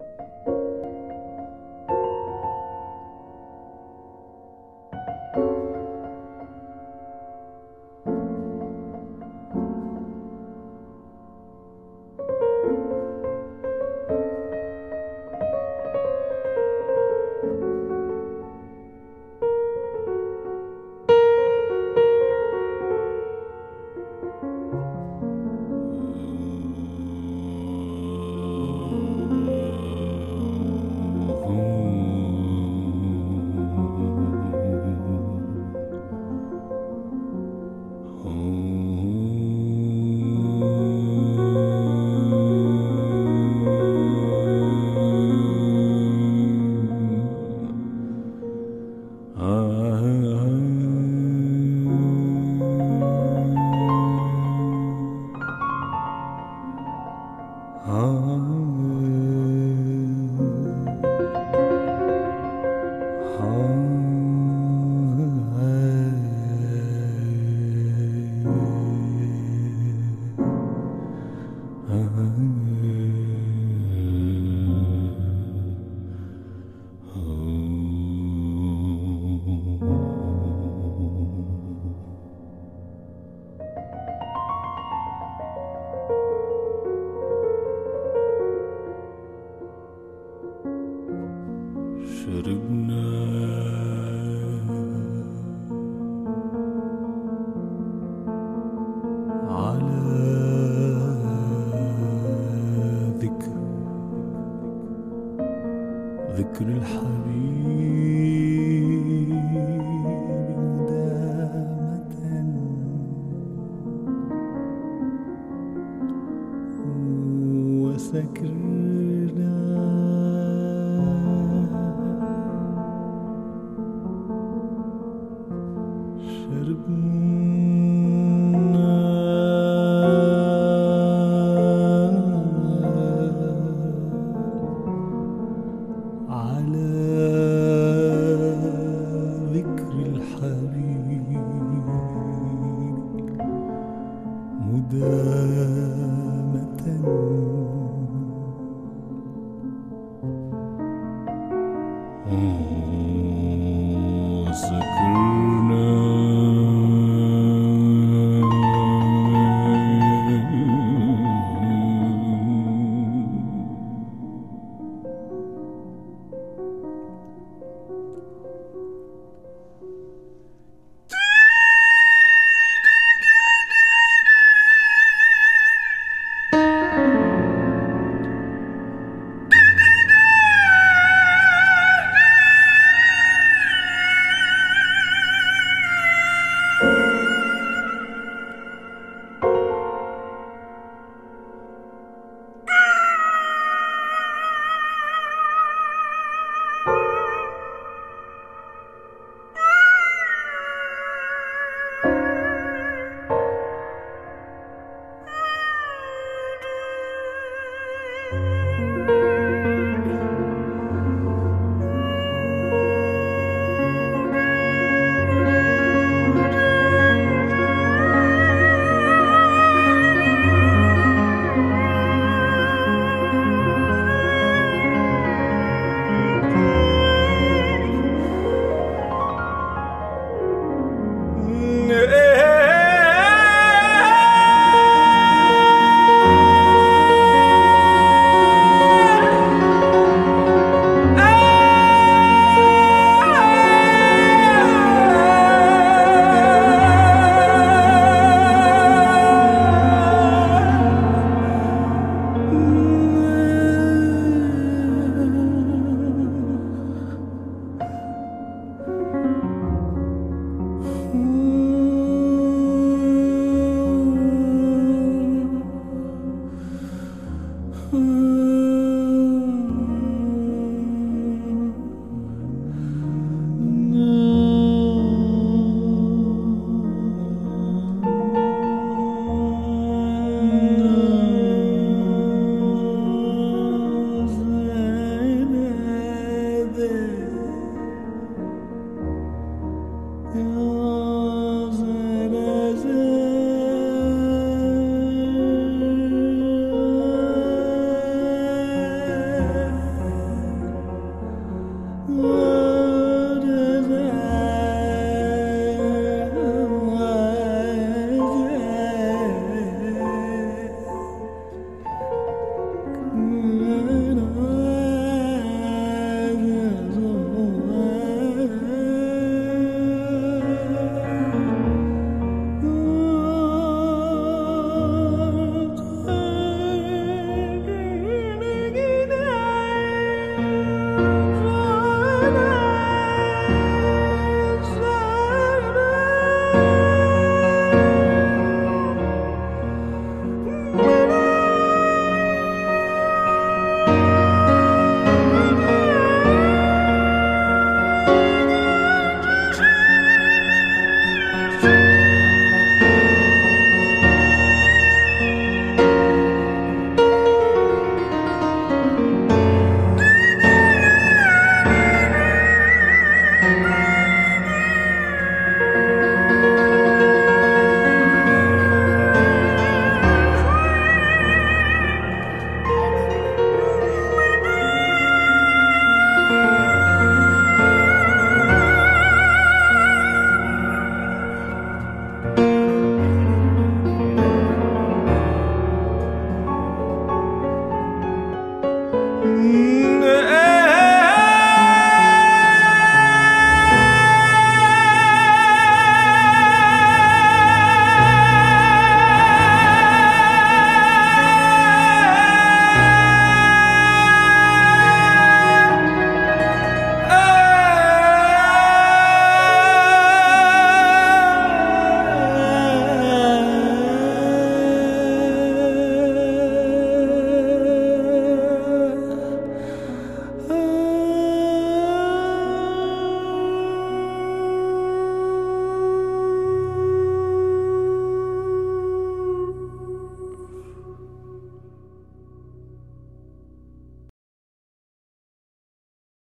you ah شربنا. على ذكر ذكر الحبيب مدامة. وسكرنا